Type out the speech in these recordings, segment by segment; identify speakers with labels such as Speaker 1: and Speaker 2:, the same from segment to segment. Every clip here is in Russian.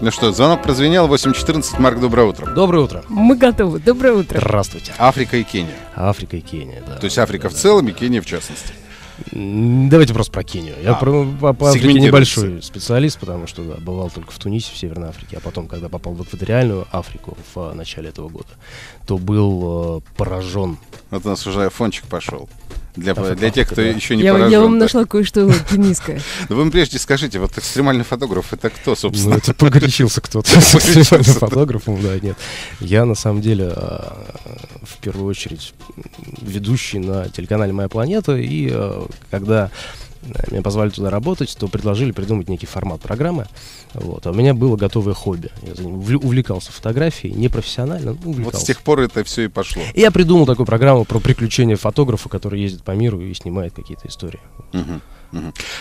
Speaker 1: Ну что, звонок прозвенел, 8.14. Марк, доброе утро.
Speaker 2: Доброе утро.
Speaker 3: Мы готовы. Доброе утро.
Speaker 2: Здравствуйте.
Speaker 1: Африка и Кения.
Speaker 2: Африка и Кения, да.
Speaker 1: То есть Африка в целом и Кения в частности.
Speaker 2: Давайте просто про Кению. Я
Speaker 1: А,
Speaker 2: про, по, по Африке небольшой специалист, потому что да, бывал только в Тунисе, в Северной Африке, а потом, когда попал в экваториальную Африку в а, начале этого года, то был э, поражен.
Speaker 1: Вот у нас уже фончик пошел. Для, для тех, кто
Speaker 2: да.
Speaker 1: еще не
Speaker 3: Я,
Speaker 1: поражен.
Speaker 3: я вам
Speaker 1: да.
Speaker 3: нашла кое-что кенийское.
Speaker 1: Да вы мне прежде скажите, вот экстремальный фотограф это кто,
Speaker 2: Ну,
Speaker 1: собственно?
Speaker 2: это погорячился кто-то с экстремальным фотографом, да, нет. Я, на самом деле, а, в первую очередь, ведущий на телеканале «Моя планета», и а, когда э, меня позвали туда работать, то предложили придумать некий формат программы. Вот. А у меня было готовое хобби. Я увлекался фотографией, не профессионально, но
Speaker 1: Вот
Speaker 2: увлекался.
Speaker 1: с тех пор это все и пошло.
Speaker 2: И я придумал такую программу про приключения фотографа, который ездит по миру и снимает какие-то истории.
Speaker 1: Мгм.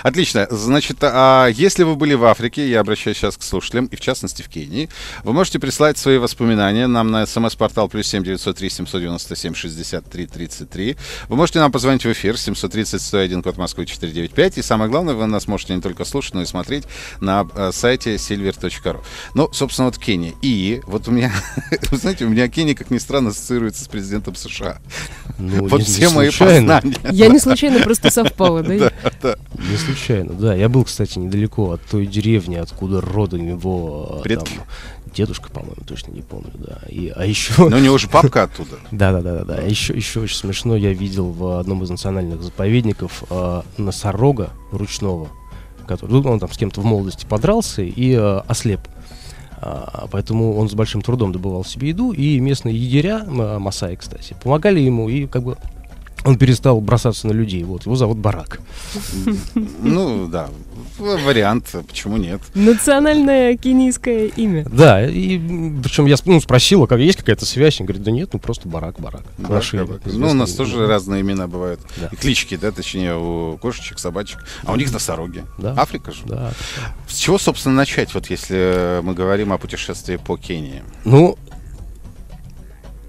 Speaker 1: Отлично. Значит, а если вы были в Африке, я обращаюсь сейчас к слушателям, и в частности в Кении, вы можете прислать свои воспоминания нам на смс-портал плюс 7 903 797 63 33. Вы можете нам позвонить в эфир 730 101 код Москвы 495. И самое главное, вы нас можете не только слушать, но и смотреть на э, сайте silver.ru. Ну, собственно, вот Кения. И вот у меня, вы знаете, у меня Кения, как ни странно, ассоциируется с президентом США.
Speaker 2: Ну,
Speaker 1: вот
Speaker 2: не- не
Speaker 1: все мои познания.
Speaker 3: Я не случайно просто совпала, да?
Speaker 2: Не случайно, да. Я был, кстати, недалеко от той деревни, откуда родом его э,
Speaker 1: Предки?
Speaker 2: там, дедушка, по-моему, точно не помню, да. И, а еще...
Speaker 1: Но у него же папка оттуда.
Speaker 2: Да, да, да, да, да. Еще, еще очень смешно, я видел в одном из национальных заповедников э, носорога ручного, который, ну, он там с кем-то в молодости подрался и э, ослеп. А, поэтому он с большим трудом добывал себе еду, и местные егеря, м- Масаи, кстати, помогали ему, и как бы он перестал бросаться на людей. Вот, его зовут Барак.
Speaker 1: Ну, да, вариант, почему нет.
Speaker 3: Национальное кенийское имя.
Speaker 2: Да, и причем я ну, спросил, а как есть какая-то связь? Он говорит, да нет, ну просто барак, барак. Наши
Speaker 1: Барак, барак. Ну, у нас тоже разные имена бывают.
Speaker 2: Да.
Speaker 1: И клички, да, точнее, у кошечек, собачек. А у них носороги.
Speaker 2: Да.
Speaker 1: Африка же.
Speaker 2: Да.
Speaker 1: С чего, собственно, начать, вот если мы говорим о путешествии по Кении?
Speaker 2: Ну,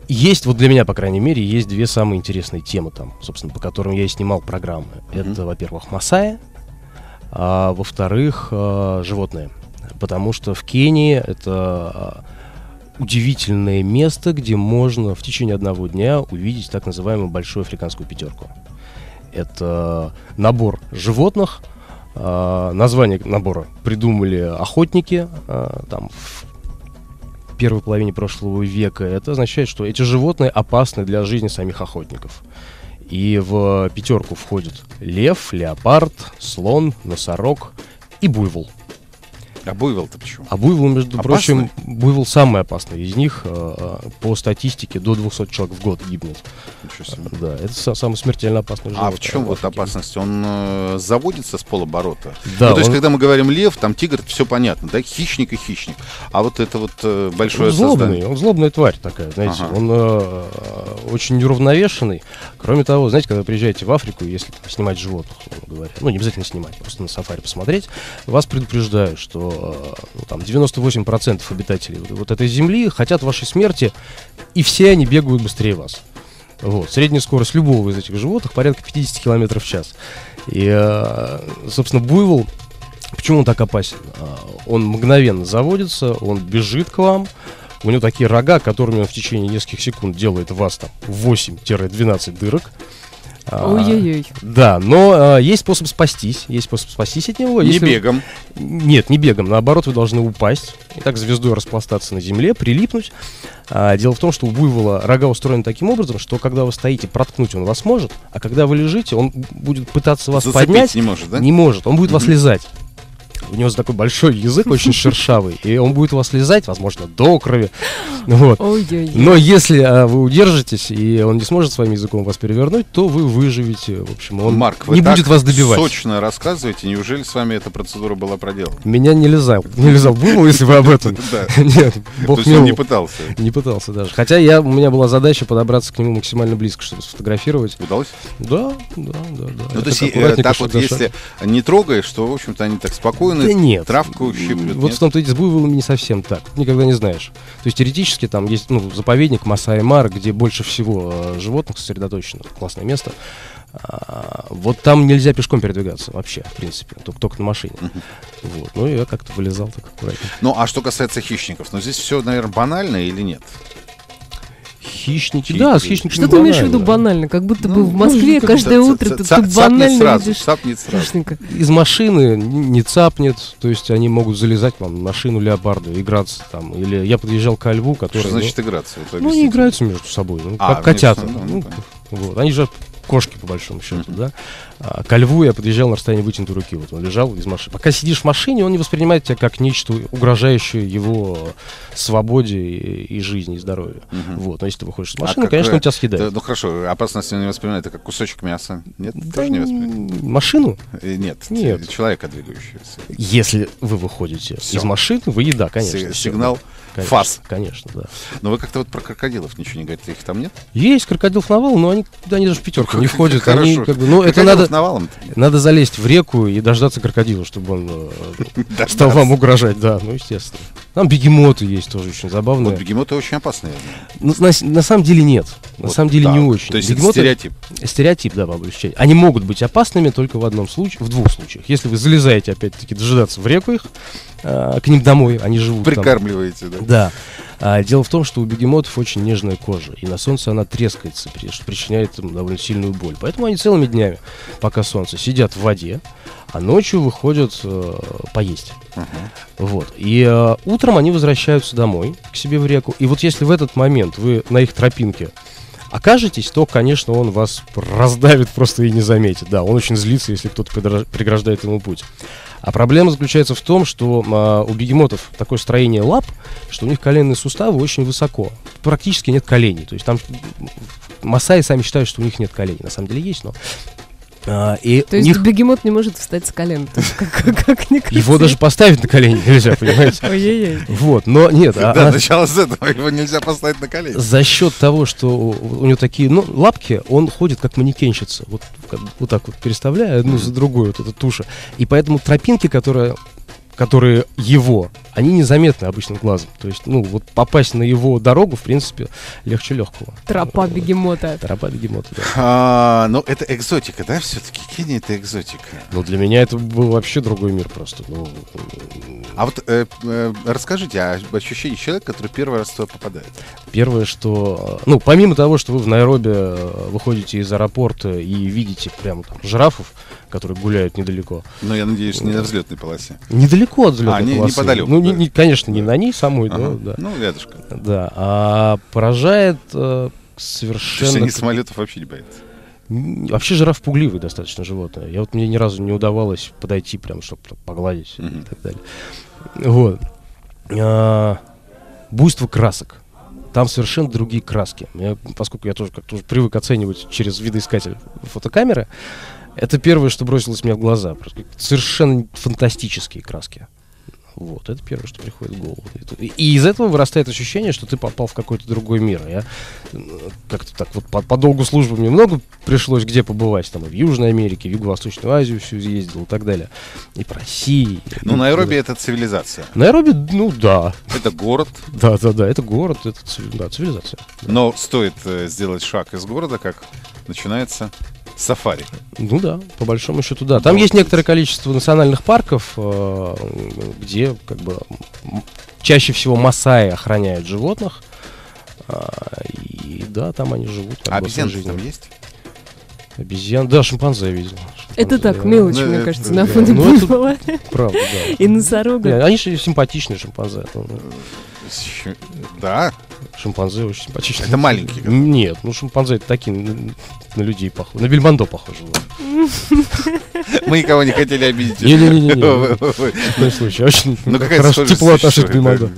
Speaker 2: есть, вот для меня, по крайней мере, есть две самые интересные темы там, собственно, по которым я и снимал программы.
Speaker 1: Мгм.
Speaker 2: Это, во-первых, Масая, а во-вторых, а, животные. Потому что в Кении это а, удивительное место, где можно в течение одного дня увидеть так называемую большую африканскую пятерку. Это набор животных. а, название набора придумали охотники там в первой половине прошлого века. Это означает, что эти животные опасны для жизни самих охотников. И в пятерку входят лев, леопард, слон, носорог и буйвол.
Speaker 1: А буйвол-то почему?
Speaker 2: А буйвол, между
Speaker 1: Опасный?
Speaker 2: прочим, буйвол самый опасный из них. э, по статистике до 200 человек в год гибнет.
Speaker 1: Себе.
Speaker 2: Да, это са- самый смертельно опасный
Speaker 1: А
Speaker 2: животное
Speaker 1: в чем вот опасность? Он э, заводится с полоборота?
Speaker 2: Да,
Speaker 1: ну, то есть,
Speaker 2: он-
Speaker 1: когда мы говорим лев, там тигр, все понятно, да? Хищник и хищник. А вот это вот э, большое
Speaker 2: Он злобный,
Speaker 1: создание.
Speaker 2: он злобная тварь такая, знаете.
Speaker 1: Ага.
Speaker 2: Он э, очень неуравновешенный. Кроме того, знаете, когда приезжаете в Африку, если снимать животных, говоря, ну, не обязательно снимать, просто на сафари посмотреть, вас предупреждают, что э, ну, там 98% обитателей вот, вот этой земли хотят вашей смерти, и все они бегают быстрее вас. Вот. Средняя скорость любого из этих животных порядка 50 км в час. И, э, собственно, буйвол, почему он так опасен? А, Он мгновенно заводится, он бежит к вам, у него такие рога, которыми он в течение нескольких секунд делает вас там 8-12 дырок. А,
Speaker 3: Ой-ой-ой.
Speaker 2: Да, но а, есть способ спастись. Есть способ спастись от него.
Speaker 1: Не
Speaker 2: если-
Speaker 1: бегом.
Speaker 2: Нет, не бегом. Наоборот, вы должны упасть и так звездой распластаться на земле, прилипнуть. А, дело в том, что у буйвола рога устроены таким образом, что когда вы стоите, проткнуть он вас может, а когда вы лежите, он будет пытаться вас
Speaker 1: Зацепить
Speaker 2: поднять.
Speaker 1: не может, да?
Speaker 2: Не может, он будет вас
Speaker 1: Мгм.
Speaker 2: лизать. У него такой большой язык, очень шершавый, и он будет вас лизать, возможно, до крови. Вот. Но если а, вы удержитесь, и он не сможет своим языком вас перевернуть, то вы выживете. В общем, он
Speaker 1: Марк, вы
Speaker 2: не
Speaker 1: так
Speaker 2: будет вас добивать.
Speaker 1: сочно рассказываете. Неужели с вами эта процедура была проделана?
Speaker 2: Меня не лизал. Не лизал буйвол, если вы об этом.
Speaker 1: Да.
Speaker 2: Нет,
Speaker 1: То
Speaker 2: бог
Speaker 1: есть он
Speaker 2: миловал.
Speaker 1: не пытался.
Speaker 2: Не пытался даже. Хотя я, у меня была задача подобраться к нему максимально близко, чтобы сфотографировать.
Speaker 1: Удалось?
Speaker 2: Да, да, да, да.
Speaker 1: Ну, то есть, э, так
Speaker 2: шаг
Speaker 1: вот, если не трогаешь, то, в общем-то, они так спокойно
Speaker 2: Да нет.
Speaker 1: травку щиплют.
Speaker 2: Вот
Speaker 1: нет?
Speaker 2: в том-то и с буйволами не совсем так. Никогда не знаешь. То есть теоретически там есть ну, заповедник Масаи Мара, где больше всего э, животных сосредоточено. Классное место. А, вот там нельзя пешком передвигаться вообще, в принципе, только, только на машине. Вот. Ну, я как-то вылезал так аккуратненько.
Speaker 1: Ну, а что касается хищников, ну, здесь все, наверное, банально или нет?
Speaker 2: Хищники, да, с хищниками
Speaker 3: Что ты имеешь в виду
Speaker 2: банально.
Speaker 3: Как будто бы
Speaker 1: Ну,
Speaker 3: в Москве
Speaker 1: ну,
Speaker 3: каждое утро ты, банально
Speaker 1: сразу,
Speaker 3: видишь
Speaker 1: цапнет сразу.
Speaker 3: хищника.
Speaker 2: Из машины не цапнет, то есть они могут залезать вам в машину леопарда, играться там. Или я подъезжал к льву, который...
Speaker 1: Что
Speaker 2: ну,
Speaker 1: значит играться?
Speaker 2: Ну, они играются между собой, ну,
Speaker 1: А,
Speaker 2: как котята.
Speaker 1: ну,
Speaker 2: Ну,
Speaker 1: ну,
Speaker 2: вот. Они же кошки, по большому счету, да. А, ко льву я подъезжал на расстоянии вытянутой руки. Вот он лежал из машины. Пока сидишь в машине, он не воспринимает тебя как нечто угрожающее его свободе и, и жизни, и здоровью.
Speaker 1: Мгм.
Speaker 2: Вот. Но если ты выходишь из
Speaker 1: А
Speaker 2: машины,
Speaker 1: как,
Speaker 2: конечно, он тебя съедает.
Speaker 1: Да, ну хорошо, опасность он не воспринимает, это как кусочек мяса. Нет,
Speaker 2: Да
Speaker 1: тоже не воспринимает.
Speaker 2: Машину?
Speaker 1: Э, Нет,
Speaker 2: Нет.
Speaker 1: человека двигающегося.
Speaker 2: Если вы выходите
Speaker 1: Всё.
Speaker 2: из машины, вы еда, конечно.
Speaker 1: Сигнал
Speaker 2: да. Конечно,
Speaker 1: фас.
Speaker 2: Конечно, да.
Speaker 1: Но вы как-то вот про крокодилов ничего не говорите, их там нет?
Speaker 2: Есть крокодилов навал, но они, они даже в пятерку не входят. Они, как бы, ну, это
Speaker 1: Крокодилов
Speaker 2: надо,
Speaker 1: навалом
Speaker 2: надо залезть в реку и дождаться крокодила, чтобы он э, стал вам угрожать, да, ну, естественно. Там бегемоты есть тоже очень забавные.
Speaker 1: Вот бегемоты очень опасные.
Speaker 2: Ну, на, самом деле нет. На
Speaker 1: Вот
Speaker 2: самом деле не очень.
Speaker 1: То есть это
Speaker 2: Бегемоты-
Speaker 1: стереотип.
Speaker 2: Стереотип, да, по большей. Они могут быть опасными только в одном случае, в двух случаях. Если вы залезаете, опять-таки, дожидаться в реку их, а, к ним домой, они живут там.
Speaker 1: Прикармливаете, да?
Speaker 2: Да. А, дело в том, что у бегемотов очень нежная кожа, и на солнце она трескается, что причиняет им довольно сильную боль. Поэтому они целыми днями, пока солнце, сидят в воде, а ночью выходят э, поесть.
Speaker 1: Ага.
Speaker 2: Вот. И э, утром они возвращаются домой, к себе в реку. И вот если в этот момент вы на их тропинке окажетесь, то, конечно, он вас раздавит просто и не заметит. Да, он очень злится, если кто-то прегра- преграждает ему путь. А проблема заключается в том, что а, у бегемотов такое строение лап, что у них коленные суставы очень высоко. Практически нет коленей. То есть там масаи сами считают, что у них нет коленей. На самом деле есть, но... а, и
Speaker 3: То есть
Speaker 2: них
Speaker 3: бегемот не может встать с колен. Как, как,
Speaker 2: его даже поставить на колени нельзя, понимаете?
Speaker 3: Ой-ой-ой.
Speaker 2: Вот, но нет, а-
Speaker 1: Да,
Speaker 2: а
Speaker 1: начало с этого, его нельзя поставить на колени.
Speaker 2: за счет того, что у него такие, ну, лапки, он ходит как манекенщица, вот, вот так вот переставляя одну за другой вот эта туша. И поэтому тропинки, которые, которые его, они незаметны обычным глазом. То есть, ну, вот попасть на его дорогу, в принципе, легче легкого.
Speaker 3: Тропа бегемота.
Speaker 2: Тропа бегемота, да.
Speaker 1: А, ну, это экзотика, да, все-таки? Кения это экзотика.
Speaker 2: Но для меня это был вообще другой мир просто. Ну,
Speaker 1: А вот э, э, расскажите о ощущении человека, который первый раз туда попадает.
Speaker 2: Первое, что... Ну, помимо того, что вы в Найроби э, выходите из аэропорта и видите прямо там жирафов, которые гуляют недалеко.
Speaker 1: Но я надеюсь, не на взлетной полосе.
Speaker 2: Недалеко от взлетной
Speaker 1: А, не-
Speaker 2: полосы.
Speaker 1: неподалеку,
Speaker 2: Ну, не- не- конечно, не на ней самой,
Speaker 1: Ага.
Speaker 2: но да.
Speaker 1: Ну, рядышком.
Speaker 2: Да. А поражает э,
Speaker 1: То
Speaker 2: совершенно...
Speaker 1: есть они самолетов вообще не боятся.
Speaker 2: Вообще жираф пугливый достаточно животное. Я вот мне ни разу не удавалось подойти прям, чтобы погладить
Speaker 1: Мгм.
Speaker 2: и так далее. Вот. А, буйство красок. Там совершенно другие краски. Я, поскольку я тоже как-то уже привык оценивать через видоискатель фотокамеры, это первое, что бросилось мне в глаза. Совершенно фантастические краски. Вот, это первое, что приходит в голову. И из этого вырастает ощущение, что ты попал в какой-то другой мир. Я м, как-то так вот по, по долгу службы мне много пришлось где побывать. Там и в Южной Америке, в Юго-Восточную Азию всю ездил и так далее. И по России.
Speaker 1: Ну,
Speaker 2: и-
Speaker 1: Найроби это цивилизация.
Speaker 2: Найроби, ну да.
Speaker 1: Это город,
Speaker 2: Да, да, да, это город, это цивилизация.
Speaker 1: но стоит э, сделать шаг из города, как начинается сафари.
Speaker 2: Ну да, по большому счету, да. Там есть некоторое количество национальных парков, э, где как бы чаще всего масаи охраняют животных. А, И да, там они живут.
Speaker 1: А обезьяны там есть?
Speaker 2: Обезьян, да, шимпанзе я видел.
Speaker 3: Это
Speaker 2: Шимпанзе,
Speaker 3: так,
Speaker 2: да.
Speaker 3: мелочь,
Speaker 1: Ну,
Speaker 3: мне
Speaker 1: это-
Speaker 3: кажется,
Speaker 1: да.
Speaker 3: на фоне
Speaker 2: Ну, это-
Speaker 3: буйвола
Speaker 2: Правда, да.
Speaker 3: и носорога.
Speaker 2: Они же симпатичные шимпанзе.
Speaker 1: Да,
Speaker 2: Шимпанзе очень симпатичные.
Speaker 1: это маленькие. как-
Speaker 2: Нет, ну шимпанзе это такие н- на людей похожи. На бельмондо похожи. вот.
Speaker 1: Мы никого не хотели обидеть. Ой.
Speaker 2: В коем случае. Очень
Speaker 1: Ну, какая
Speaker 2: хорошо, тепло отношусь к бельмондо.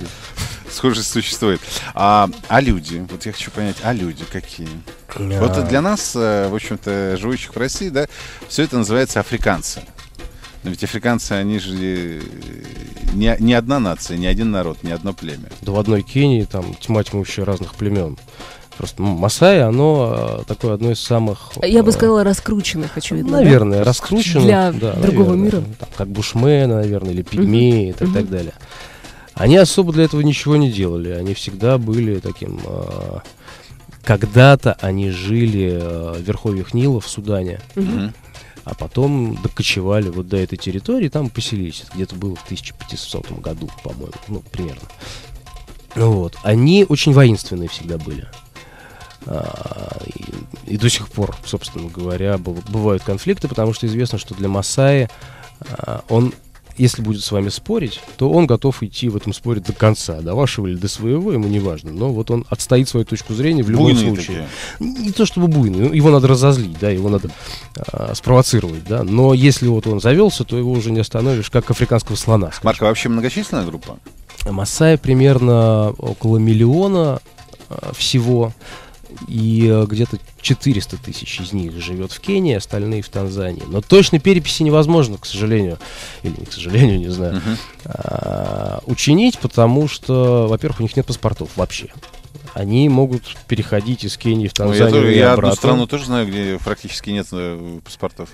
Speaker 1: Схожесть существует. А, а люди? Вот я хочу понять, а люди какие? Вот
Speaker 2: А,
Speaker 1: для нас, э, в общем-то, живущих в России, да, все это называется африканцы. Но ведь африканцы, они же э, не, не одна нация, не один народ, не одно племя.
Speaker 2: Да в одной Кении там тьма тьмущая разных племен. Просто Масаи, оно э, такое одно из самых...
Speaker 3: Я бы
Speaker 2: э,
Speaker 3: сказала, раскрученных, очевидно. да?
Speaker 2: Наверное, раскручено.
Speaker 3: Для
Speaker 2: да,
Speaker 3: другого
Speaker 2: наверное.
Speaker 3: мира.
Speaker 2: Там, как бушмены, наверное, или пигмеи и так,
Speaker 3: Мгм.
Speaker 2: так далее. Они особо для этого ничего не делали. Они всегда были таким... э, когда-то они жили э, в верховьях Нила в Судане,
Speaker 3: Мгм.
Speaker 2: А потом докочевали вот до этой территории, там поселились. Это где-то было в 1500 году, по-моему, ну, примерно. Ну вот. Они очень воинственные всегда были. А, и, и до сих пор, собственно говоря, быв- бывают конфликты, потому что известно, что для Масаи а, он, если будет с вами спорить, то он готов идти в этом споре до конца, до вашего или до своего, ему не важно. Но вот он отстоит свою точку зрения в любом
Speaker 1: Буйные
Speaker 2: случае.
Speaker 1: такие.
Speaker 2: Не то чтобы буйный, ну, его надо разозлить, да, его надо а, спровоцировать, да. Но если вот он завелся, то его уже не остановишь, как африканского слона. скажем.
Speaker 1: Марка, вообще многочисленная группа?
Speaker 2: Масаи примерно около миллиона а, всего, и а, где-то 400 тысяч из них живет в Кении, остальные в Танзании. Но точной переписи невозможно, к сожалению, или не к сожалению, не знаю,
Speaker 1: Мгм.
Speaker 2: а, учинить, потому что, во-первых, у них нет паспортов вообще. Они могут переходить из Кении в
Speaker 1: Ну, я
Speaker 2: Танзанию
Speaker 1: тоже-
Speaker 2: и
Speaker 1: я одну страну тоже знаю, где практически нет э, паспортов.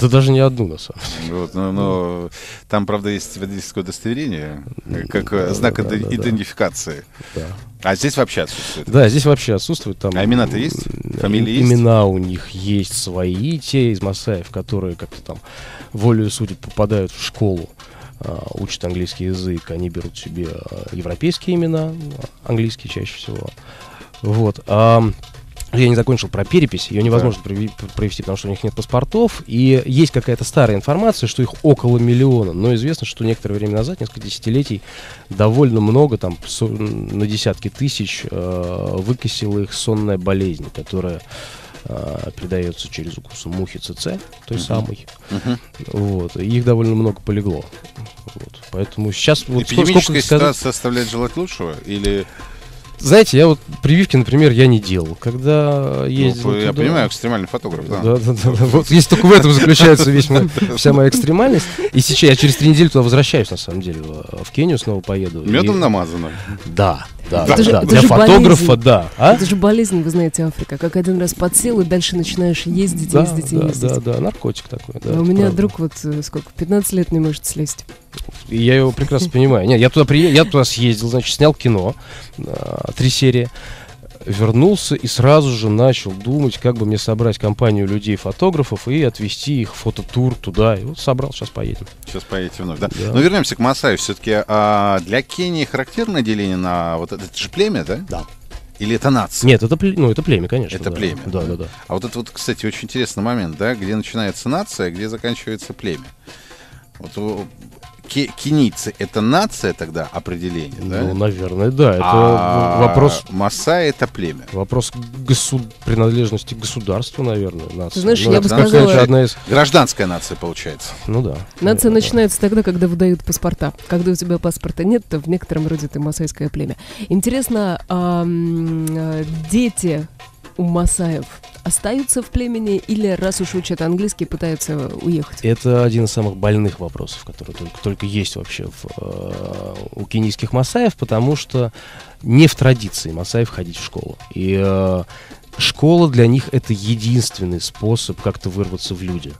Speaker 2: Да даже не одну, на самом деле.
Speaker 1: Вот, но, но там, правда, есть водительское удостоверение, как э,
Speaker 2: Да,
Speaker 1: знак
Speaker 2: да, да,
Speaker 1: иде-
Speaker 2: да, да.
Speaker 1: идентификации.
Speaker 2: Да.
Speaker 1: А здесь вообще отсутствует.
Speaker 2: Да, здесь вообще отсутствует там.
Speaker 1: А имена-то есть? Фамилии есть?
Speaker 2: Имена у них есть свои, те из Масаев, которые как-то там волею судеб попадают в школу, учат английский язык, они берут себе а, европейские имена, а, английские чаще всего. Вот. а, я не закончил про перепись, ее невозможно прови- провести, потому что у них нет паспортов, и есть какая-то старая информация, что их около миллиона, но известно, что некоторое время назад, несколько десятилетий, довольно много, там на десятки тысяч, э, выкосила их сонная болезнь, которая э, передается через укус мухи ЦЦ, той
Speaker 1: Мгм.
Speaker 2: самой.
Speaker 1: Мгм.
Speaker 2: Вот. И их довольно много полегло. Вот. Поэтому сейчас вот
Speaker 1: Эпидемическая
Speaker 2: сколько сказать-
Speaker 1: ситуация оставляет желать лучшего? Или,
Speaker 2: Знаете, я вот прививки, например, я не делал. Когда ездил
Speaker 1: ну, я
Speaker 2: туда-
Speaker 1: понимаю, экстремальный фотограф, да.
Speaker 2: Да, да, да, да. Вот если только в этом заключается весь мой- вся моя экстремальность. И сейчас я через три недели туда возвращаюсь, на самом деле, в, Кению снова поеду. И-
Speaker 1: Медом намазано.
Speaker 2: Да, да,
Speaker 3: Это
Speaker 2: да,
Speaker 3: же-
Speaker 2: да.
Speaker 3: это
Speaker 2: Для
Speaker 3: же
Speaker 2: фотографа,
Speaker 3: болезнь.
Speaker 2: да. А?
Speaker 3: Это же болезнь, вы знаете, Африка. Как один раз подсел, и дальше начинаешь ездить,
Speaker 2: Да,
Speaker 3: ездить и
Speaker 2: да,
Speaker 3: ездить.
Speaker 2: да, да, наркотик такой. да,
Speaker 3: А у меня
Speaker 2: правда.
Speaker 3: друг вот э, сколько, 15 лет не может слезть.
Speaker 2: И я его прекрасно понимаю. Нет, я туда приехал, я туда съездил, значит, снял кино, а, три серии, вернулся и сразу же начал думать, как бы мне собрать компанию людей-фотографов и отвезти их в фототур туда. И вот собрал, сейчас поедем.
Speaker 1: Сейчас поедете вновь, да?
Speaker 2: Да.
Speaker 1: Но вернемся к Масаю. Все-таки для Кении характерное деление на вот это, это же племя, да?
Speaker 2: Да.
Speaker 1: Или это нация?
Speaker 2: Нет, это, ну, это племя, конечно.
Speaker 1: Это
Speaker 2: да.
Speaker 1: племя.
Speaker 2: Да, да, да.
Speaker 1: А вот это вот, кстати, очень интересный момент, да, где начинается нация, где заканчивается племя. Вот кенийцы это нация тогда определение, да?
Speaker 2: Ну, наверное, да. Это
Speaker 1: А
Speaker 2: вопрос
Speaker 1: Масаи это племя.
Speaker 2: Вопрос госу- принадлежности государству, наверное, нации.
Speaker 3: Ты знаешь,
Speaker 2: Ну,
Speaker 3: я бы сказала-
Speaker 2: одна из...
Speaker 1: Гражданская нация получается.
Speaker 2: Ну да.
Speaker 3: Нация
Speaker 2: Наверное, да.
Speaker 3: начинается тогда, когда выдают паспорта. Когда у тебя паспорта нет, то в некотором роде ты масайское племя. Интересно, а, дети масаев остаются в племени или раз уж учат английский, пытаются уехать?
Speaker 2: Это один из самых больных вопросов, который только, только есть вообще в, э, у кенийских масаев, потому что не в традиции масаев ходить в школу. И э, школа для них это единственный способ как-то вырваться в люди.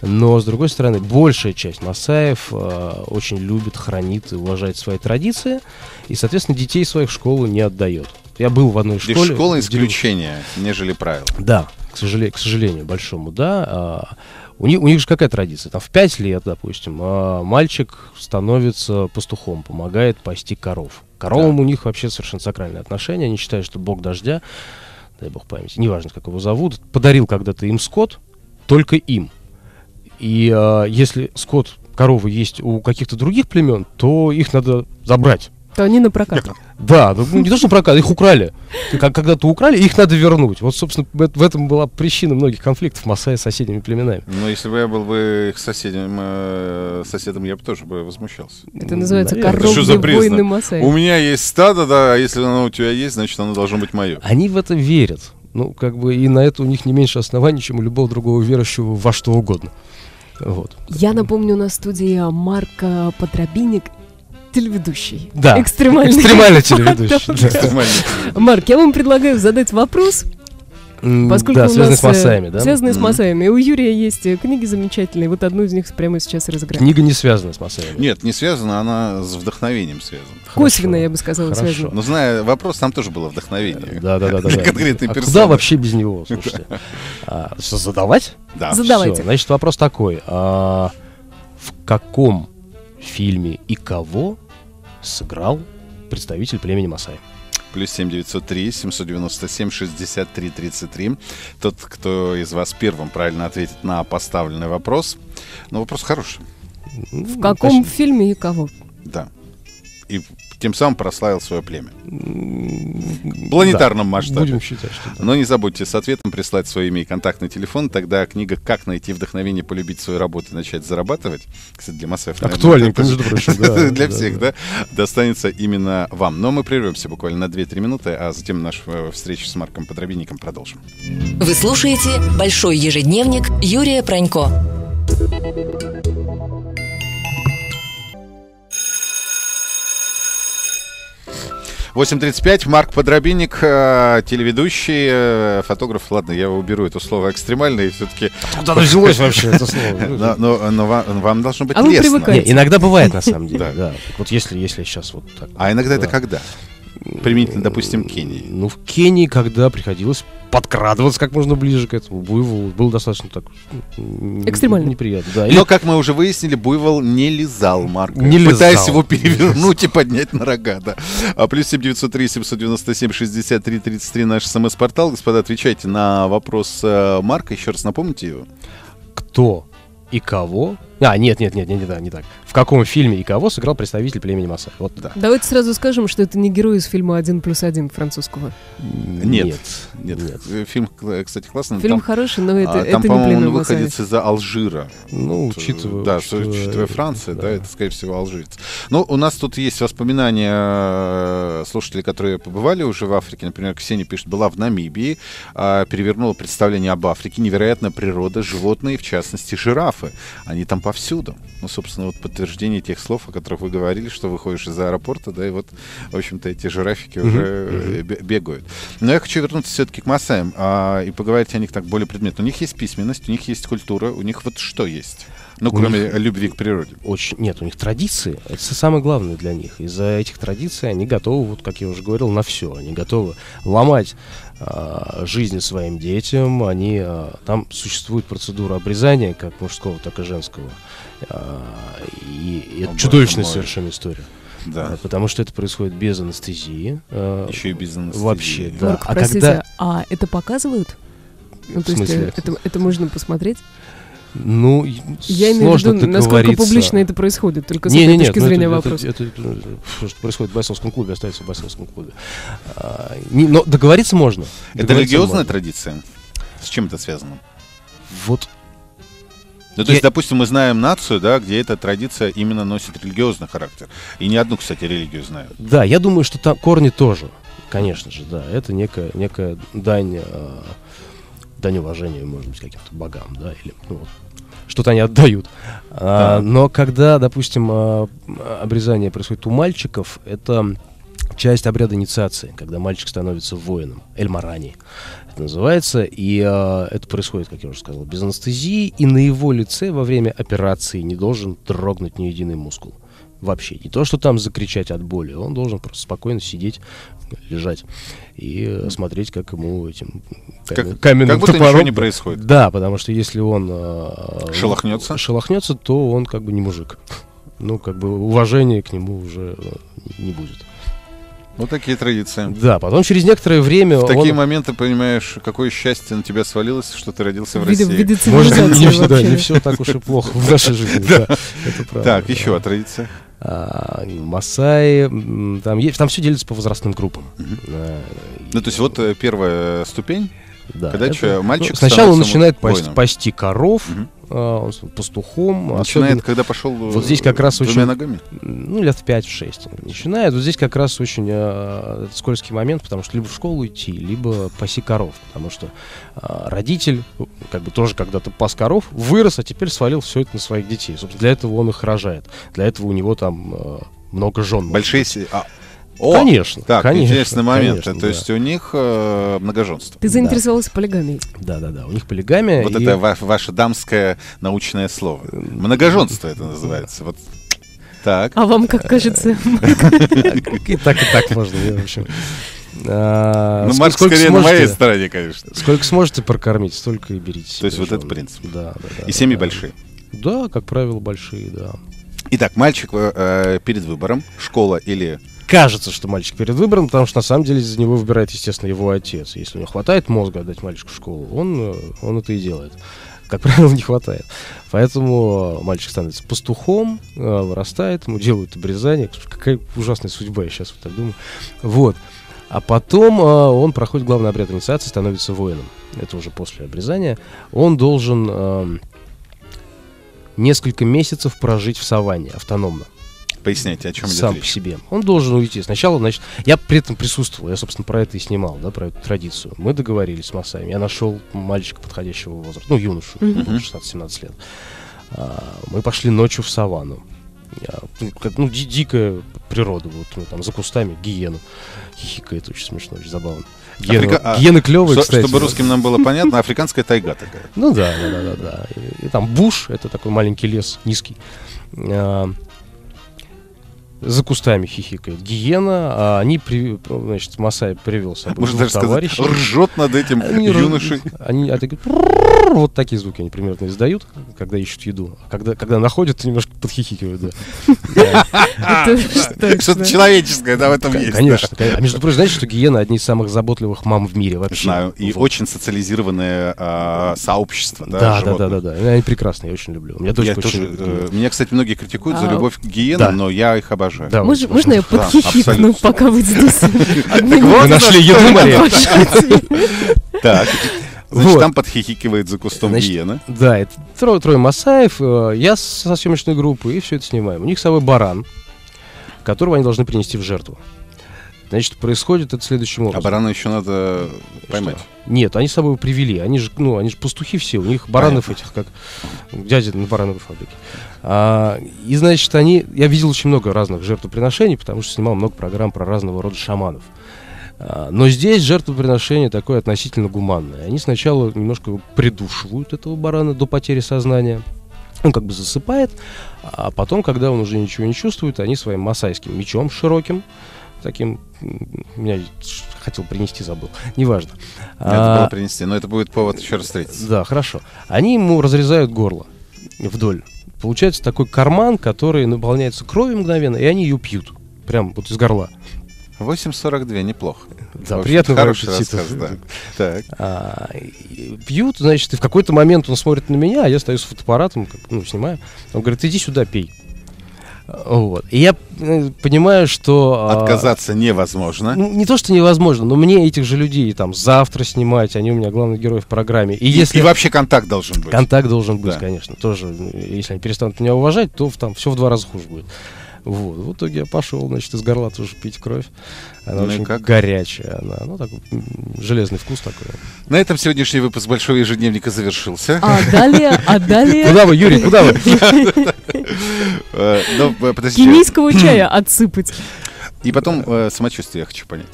Speaker 2: Но, с другой стороны, большая часть масаев э, очень любит, хранит и уважает свои традиции, и, соответственно, детей своих в школу не отдает. Я был в одной
Speaker 1: Здесь
Speaker 2: школе.
Speaker 1: школа исключение, нежели правило.
Speaker 2: да, к сожалению, к сожалению большому, да. А, у, них, у них же какая традиция? Там в 5 лет, допустим, а, мальчик становится пастухом, помогает пасти коров. К Коровам у них вообще совершенно сакральное отношение. Они считают, что бог дождя, дай бог памяти, неважно, как его зовут, подарил когда-то им скот, только им. И а, если скот, коровы есть у каких-то других племен, то их надо забрать.
Speaker 3: То они на прокат.
Speaker 2: Да, ну, ну, не то, что прокат, их украли. Когда-то украли, их надо вернуть. Вот, собственно, в этом была причина многих конфликтов Масаи с соседними племенами.
Speaker 1: Но если бы я был бы их соседем, э, соседом, я бы тоже бы возмущался.
Speaker 3: Это называется
Speaker 1: за
Speaker 3: коровьи войны масаев.
Speaker 1: У меня есть стадо, да, а если оно у тебя есть, значит оно должно быть мое.
Speaker 2: Они в это верят. Ну, как бы, и на это у них не меньше оснований, чем у любого другого верующего во что угодно. Вот.
Speaker 3: Я напомню, на студии Марка Подробинник, телеведущий.
Speaker 2: Да.
Speaker 3: Экстремальный.
Speaker 2: Экстремальный телеведущий. да.
Speaker 1: Экстремально.
Speaker 3: Марк, я вам предлагаю задать вопрос Поскольку
Speaker 2: да,
Speaker 3: нас,
Speaker 2: с
Speaker 3: э,
Speaker 2: Масаями, да?
Speaker 3: Связанные с
Speaker 1: Мгм.
Speaker 3: Масаями. И у Юрия есть э, книги замечательные. Вот одну из них прямо сейчас и разыграем.
Speaker 2: Книга не связана с Масаями.
Speaker 1: Нет, не связана, она с вдохновением связана.
Speaker 2: Хорошо.
Speaker 3: Косвенно, я бы сказала,
Speaker 2: Хорошо.
Speaker 3: связана.
Speaker 1: Но зная вопрос, там тоже было вдохновение.
Speaker 2: Да, да, да, да.
Speaker 1: Конкретной
Speaker 2: а
Speaker 1: персоне.
Speaker 2: куда вообще без него, слушайте? А, что, задавать?
Speaker 1: Да.
Speaker 3: Задавайте.
Speaker 2: Значит, вопрос такой. а, в каком фильме и кого сыграл представитель племени Масай?
Speaker 1: Плюс 7903 797 63 33. Тот, кто из вас первым правильно ответит на поставленный вопрос. Ну, вопрос хороший.
Speaker 3: В каком фильме и кого?
Speaker 1: Да. И тем самым прославил свое племя.
Speaker 2: В
Speaker 1: планетарном масштабе.
Speaker 2: Будем считать, что да.
Speaker 1: Но не забудьте с ответом прислать свое имя и контактный телефон. Тогда книга «Как найти вдохновение, полюбить свою работу и начать зарабатывать» кстати, для массов
Speaker 2: Актуальненько, между прочим, да,
Speaker 1: для
Speaker 2: да,
Speaker 1: всех,
Speaker 2: да.
Speaker 1: да, достанется именно вам. Но мы прервемся буквально на 2-3 минуты, а затем нашу э, встречу с Марком Подробинником продолжим.
Speaker 4: Вы слушаете «Большой ежедневник» Юрия Пронько.
Speaker 1: 8.35, Марк Подробинник, э, телеведущий, э, фотограф. Ладно, я уберу это слово экстремальное, все-таки...
Speaker 2: Куда оно взялось вообще, это слово?
Speaker 1: Но, но- но вам, должно быть
Speaker 3: А
Speaker 1: лестно.
Speaker 2: иногда бывает на самом деле,
Speaker 1: Да.
Speaker 2: Вот если, если сейчас вот так.
Speaker 1: А иногда это
Speaker 2: Да.
Speaker 1: когда? Применительно, допустим, к Кении.
Speaker 2: Ну, в Кении, когда приходилось подкрадываться как можно ближе к этому буйволу, было достаточно так
Speaker 3: Экстремально.
Speaker 2: неприятно. Да.
Speaker 1: Но, как мы уже выяснили, Буйвол не лизал Марка.
Speaker 2: Не
Speaker 1: Пытаясь
Speaker 2: лизал.
Speaker 1: его перевернуть и поднять на рога, да. А плюс 7903 797 63 33 наш смс-портал. Господа, отвечайте на вопрос э, Марка. Еще раз напомните его.
Speaker 2: кто и кого... А, нет, нет, нет, нет, не, так, не так. В каком фильме и кого сыграл представитель племени Масай? Вот
Speaker 1: Да.
Speaker 3: Давайте сразу скажем, что это не герой из фильма «Один плюс один» французского.
Speaker 1: Нет.
Speaker 2: Нет.
Speaker 1: Нет,
Speaker 2: Нет.
Speaker 1: э, фильм, кстати, классный.
Speaker 3: Фильм
Speaker 1: там,
Speaker 3: хороший, но это,
Speaker 1: а,
Speaker 3: это
Speaker 1: там,
Speaker 3: не
Speaker 1: по-моему,
Speaker 3: племя
Speaker 1: он выходит из Алжира.
Speaker 2: Ну,
Speaker 1: Вот,
Speaker 2: учитывая...
Speaker 1: Да, что- учитывая Франция, да. это, скорее всего, алжирец. Ну, у нас тут есть воспоминания э, слушателей, которые побывали уже в Африке. Например, Ксения пишет, была в Намибии, а, перевернула представление об Африке. Невероятная природа, животные, в частности, жирафы. Они там повсюду. Ну, собственно, вот подтверждение тех слов, о которых вы говорили, что выходишь из аэропорта, да, и вот, в общем-то, эти жирафики уже э, бе- бегают. Но я хочу вернуться все-таки к Масаям а, и поговорить о них так более предметно. У них есть письменность, у них есть культура, у них вот что есть? Ну, кроме любви к природе.
Speaker 2: Очень... Нет, у них традиции. Это самое главное для них. Из-за этих традиций они готовы, вот как я уже говорил, на все. Они готовы ломать жизни своим детям. Они, а, там существует процедура обрезания, как мужского, так и женского. А, и, и это чудовищная
Speaker 1: мой.
Speaker 2: совершенно история.
Speaker 1: Да.
Speaker 2: Потому что это происходит без анестезии.
Speaker 1: Еще и без анестезии.
Speaker 2: Вообще, да.
Speaker 3: Марк,
Speaker 2: А
Speaker 3: простите,
Speaker 2: когда-
Speaker 3: а это показывают? Ну, то
Speaker 2: В
Speaker 3: есть
Speaker 2: смысле?
Speaker 3: э, это, это можно посмотреть?
Speaker 2: Ну,
Speaker 3: Я имею в
Speaker 2: сложно
Speaker 3: виду, насколько
Speaker 2: договориться.
Speaker 3: публично это происходит, только с
Speaker 2: Не,
Speaker 3: этой
Speaker 2: не, нет,
Speaker 3: точки
Speaker 2: ну,
Speaker 3: зрения
Speaker 2: это,
Speaker 3: вопрос.
Speaker 2: Это, это, это, что происходит в бойцовском клубе, остается в бойцовском клубе. А, не- но договориться можно.
Speaker 1: Это
Speaker 2: Договориться
Speaker 1: религиозная
Speaker 2: можно.
Speaker 1: традиция? С чем это связано?
Speaker 2: Вот
Speaker 1: Ну, то есть,
Speaker 2: Я-
Speaker 1: допустим, мы знаем нацию, да, где эта традиция именно носит религиозный характер. И не одну, кстати, религию знаю.
Speaker 2: Да, я думаю, что там корни тоже, конечно же, да. Это некая, некая дань, а, дань уважения, может быть, каким-то богам, да, или ну, вот, что-то они отдают. А,
Speaker 1: Да.
Speaker 2: но когда, допустим, а, обрезание происходит у мальчиков, это часть обряда инициации, когда мальчик становится воином, эльмарани это называется, и а, это происходит, как я уже сказал, без анестезии, и на его лице во время операции не должен дрогнуть ни единый мускул. Вообще. Не то, что там закричать от боли, он должен просто спокойно сидеть, лежать и смотреть, как ему этим
Speaker 1: Как-
Speaker 2: камен- каменным
Speaker 1: как будто
Speaker 2: топором-
Speaker 1: ничего не происходит.
Speaker 2: Да, потому что если он э,
Speaker 1: Шелохнется?
Speaker 2: шелохнется, то он как бы не мужик. Ну, как бы уважения к нему уже э, не будет.
Speaker 1: Вот такие традиции.
Speaker 2: Да, потом через некоторое время
Speaker 1: В такие
Speaker 2: он...
Speaker 1: моменты понимаешь, какое счастье на тебя свалилось, что ты родился в России.
Speaker 3: виде
Speaker 2: Может,
Speaker 3: цивилизации
Speaker 2: не, все, да, не все так уж и плохо в нашей жизни. Да, это правда.
Speaker 1: Так, еще о традиции.
Speaker 2: А, Масаи, там, есть, там все делится по возрастным группам.
Speaker 1: Мгм.
Speaker 2: А,
Speaker 1: Ну, то есть вот э, первая ступень.
Speaker 2: да,
Speaker 1: когда
Speaker 2: это-
Speaker 1: мальчик
Speaker 2: ну, сначала он начинает
Speaker 1: воином.
Speaker 2: пасти, коров,
Speaker 1: Мгм.
Speaker 2: А, с- пастухом.
Speaker 1: Начинает,
Speaker 2: особенно-
Speaker 1: когда пошел
Speaker 2: Вот здесь как раз
Speaker 1: двумя
Speaker 2: очень-
Speaker 1: ногами.
Speaker 2: ну, лет в 5-6 начинает. Вот здесь как раз очень э, скользкий момент, потому что либо в школу идти, либо паси коров. Потому что э, родитель, как бы тоже когда-то пас коров, вырос, а теперь свалил все это на своих детей. Собственно, для этого он их рожает. Для этого у него там э, много жен.
Speaker 1: Большие... а, О,
Speaker 2: Конечно,
Speaker 1: Так,
Speaker 2: конечно,
Speaker 1: интересный момент.
Speaker 2: конечно,
Speaker 1: То
Speaker 2: да.
Speaker 1: есть у них э, многоженство.
Speaker 3: Ты заинтересовался полигамией.
Speaker 2: Да, да, да. У них полигамия.
Speaker 1: Вот
Speaker 2: и-
Speaker 1: это ва- ваше дамское научное слово. Многоженство это называется. Вот. Так.
Speaker 3: А вам как кажется?
Speaker 2: И так, и так можно. в общем. А,
Speaker 1: Ну, Марк
Speaker 2: сколько
Speaker 1: скорее на
Speaker 2: сможете-
Speaker 1: моей стороне, конечно.
Speaker 2: Сколько сможете прокормить, столько и берите.
Speaker 1: То есть вот этот принцип.
Speaker 2: Да, да, да.
Speaker 1: И семьи
Speaker 2: да.
Speaker 1: большие.
Speaker 2: Да, как правило, большие, да.
Speaker 1: Итак, мальчик э, э, перед выбором, школа или...
Speaker 2: Кажется, что мальчик перед выбором, потому что на самом деле за него выбирает, естественно, его отец. Если у него хватает мозга отдать мальчику в школу, он, э, он это и делает. Как правило, не хватает. Поэтому мальчик становится пастухом, э, вырастает, ему делают обрезание. Какая ужасная судьба, я сейчас вот так думаю. Вот. А потом э, он проходит главный обряд инициации, становится воином. Это уже после обрезания. Он должен эм, несколько месяцев прожить в саванне автономно
Speaker 1: Поясняйте, о чем идет
Speaker 2: сам по
Speaker 1: речь.
Speaker 2: себе. Он должен уйти. Сначала, значит, я при этом присутствовал, я, собственно, про это и снимал, да, про эту традицию. Мы договорились с Масами. Я нашел мальчика подходящего возраста, ну, юношу,
Speaker 3: Мгм.
Speaker 2: 16-17 лет. А, мы пошли ночью в саванну. Я, ну, ну, ди- дикая природа, вот мы там за кустами гиену. Хихикает очень смешно, очень забавно. Гиены,
Speaker 1: Африка- а,
Speaker 2: гиены клевые, кстати.
Speaker 1: Чтобы русским нам было понятно, африканская тайга такая.
Speaker 2: Ну да, да, да, да, да. И, и там буш, это такой маленький лес, низкий. А, за кустами хихикает гиена, а они, при, значит, Масай привел с собой
Speaker 1: Можно даже сказать,
Speaker 2: товарищей.
Speaker 1: ржет над этим
Speaker 2: Они
Speaker 1: юношей.
Speaker 2: Они, а, «Прррр», вот такие звуки они примерно издают, когда ищут еду. А когда, когда находят, то немножко подхихикивают, да.
Speaker 1: Что-то человеческое, да, в этом есть.
Speaker 2: Конечно. А между прочим, знаете, что гиены одни из самых заботливых мам в мире вообще?
Speaker 1: Знаю. И очень социализированное а, сообщество. Да,
Speaker 2: Да, да, да, да. Они прекрасные, я очень люблю. Меня
Speaker 1: э, меня, кстати, многие критикуют за
Speaker 3: А,
Speaker 1: любовь к гиенам, но я их обожаю.
Speaker 2: Да,
Speaker 3: Мож- Можно я
Speaker 1: Да,
Speaker 3: подхихикну,
Speaker 1: абсолютно.
Speaker 3: пока вы здесь
Speaker 2: Вы нашли еду, Мария?
Speaker 1: Так. Значит,
Speaker 2: Вот.
Speaker 1: там подхихикивает за кустом
Speaker 2: Значит,
Speaker 1: гиена.
Speaker 2: Да, это трое, трое Масаев, э, я со съемочной группы, и все это снимаем. У них с собой баран, которого они должны принести в жертву. Значит, происходит это следующим
Speaker 1: А
Speaker 2: образом.
Speaker 1: барана еще надо поймать.
Speaker 2: Что? Нет, они с собой привели. Они же, ну, они же пастухи все. У них баранов этих, как дядя на барановой фабрике. А, и, значит, они... Я видел очень много разных жертвоприношений, потому что снимал много программ про разного рода шаманов. А, но здесь жертвоприношение такое относительно гуманное. Они сначала немножко придушивают, этого барана, до потери сознания. Он как бы засыпает, а потом, когда он уже ничего не чувствует, они своим масайским мечом широким, таким, меня хотел принести, забыл, неважно.
Speaker 1: Надо
Speaker 2: А,
Speaker 1: было принести, но это будет повод еще раз встретиться.
Speaker 2: да, хорошо. Они ему разрезают горло вдоль. Получается такой карман, который наполняется кровью мгновенно, и они ее пьют. Прям вот из горла.
Speaker 1: 8.42, неплохо.
Speaker 2: Да, приятного
Speaker 1: хороший
Speaker 2: аппетита.
Speaker 1: да. Так.
Speaker 2: А, пьют, значит, и в какой-то момент он смотрит на меня, а я стою с фотоаппаратом, как, ну, снимаю. Он говорит, иди сюда, пей. Вот. И я э, понимаю, что... а,
Speaker 1: Отказаться невозможно.
Speaker 2: Ну, не то, что невозможно, но мне этих же людей там завтра снимать, они у меня главный герой в программе. И,
Speaker 1: И,
Speaker 2: если
Speaker 1: и вообще контакт должен быть.
Speaker 2: контакт должен быть,
Speaker 1: Да.
Speaker 2: конечно, тоже, если они перестанут меня уважать, то там все в два раза хуже будет. Вот. В итоге я пошел, значит, из горла тоже пить кровь. Она
Speaker 1: Ну
Speaker 2: очень
Speaker 1: как?
Speaker 2: горячая, она, ну, такой м, железный вкус такой.
Speaker 1: На этом сегодняшний выпуск Большого ежедневника завершился.
Speaker 3: А далее, а далее
Speaker 2: Куда вы, Юрий, куда вы?
Speaker 1: Э, Но э, подождите.
Speaker 3: кенийского чая отсыпать.
Speaker 1: И потом э, самочувствие я хочу понять.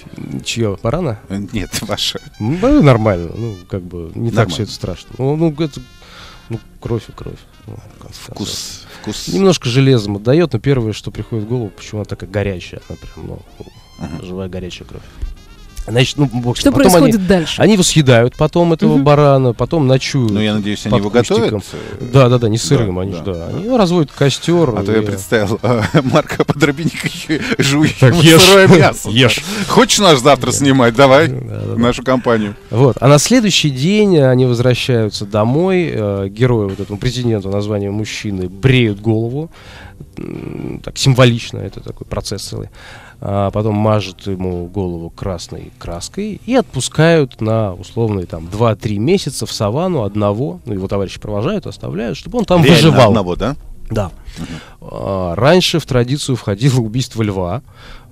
Speaker 2: Чье, барана?
Speaker 1: Э, Нет, ваше.
Speaker 2: Ну, нормально, ну, как бы, не так
Speaker 1: Нормально.
Speaker 2: все это страшно. Ну, ну, это, ну, кровь и кровь. Ну.
Speaker 1: Вкус. Вкус.
Speaker 2: Немножко железом отдает, но первое, что приходит в голову, почему она такая горячая. Она прям, ну,
Speaker 1: Мгм.
Speaker 2: живая горячая кровь. Значит, ну, в общем,
Speaker 3: Что
Speaker 2: потом
Speaker 3: происходит
Speaker 2: Они,
Speaker 3: дальше?
Speaker 2: они его съедают потом, этого
Speaker 3: Мгм.
Speaker 2: барана, потом ночуют.
Speaker 1: Ну, я надеюсь, они его готовят. э,
Speaker 2: Да, да, да, не сырым,
Speaker 1: Да,
Speaker 2: они
Speaker 1: да,
Speaker 2: же, да. Они разводят костер.
Speaker 1: А то я
Speaker 2: и-
Speaker 1: представил э, Марка Подробинника жующего сырое мясо.
Speaker 2: ешь.
Speaker 1: Хочешь нас завтра снимать? Давай.
Speaker 2: Да, да, да.
Speaker 1: Нашу компанию.
Speaker 2: Вот. А на следующий день они возвращаются домой. Э, герою вот этому президенту названием мужчины бреют голову. Так символично, это такой процесс целый. А потом мажут ему голову красной краской и отпускают на условные там 2-3 месяца в саванну одного, ну его товарищи провожают, оставляют, чтобы он там
Speaker 1: Реально
Speaker 2: выживал.
Speaker 1: одного, да?
Speaker 2: Да. а, раньше в традицию входило убийство льва.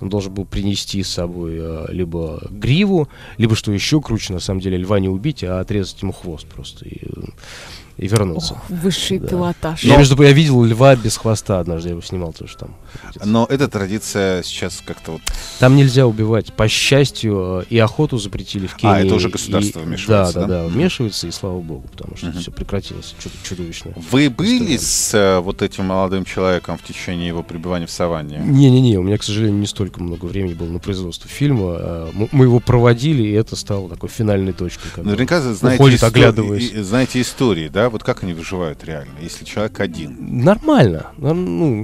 Speaker 2: Он должен был принести с собой а, либо гриву, либо, что еще круче, на самом деле, льва не убить, а отрезать ему хвост просто. И, и вернуться.
Speaker 3: Ох, высший
Speaker 2: Да.
Speaker 3: пилотаж.
Speaker 2: Я, между прочим, я видел льва без хвоста однажды, я его снимал тоже там.
Speaker 1: Но эта традиция сейчас как-то вот...
Speaker 2: Там нельзя убивать. По счастью, э, и охоту запретили в Кении.
Speaker 1: А, это уже государство
Speaker 2: и-
Speaker 1: вмешивается,
Speaker 2: Да, да,
Speaker 1: да?
Speaker 2: да, вмешивается, и слава богу, потому что
Speaker 1: Мгм.
Speaker 2: все прекратилось чудо- чудовищно.
Speaker 1: Вы были
Speaker 2: История.
Speaker 1: с э, вот этим молодым человеком в течение его пребывания в саванне?
Speaker 2: Не-не-не, у меня, к сожалению, не столько много времени было на производство фильма. а, м- Мы его проводили, и это стало такой финальной точкой.
Speaker 1: Наверняка знаете,
Speaker 2: Уходит,
Speaker 1: исто-
Speaker 2: оглядываясь.
Speaker 1: и- знаете истории, да? Вот как они выживают реально, если человек один?
Speaker 2: Нормально. Норм- Ну,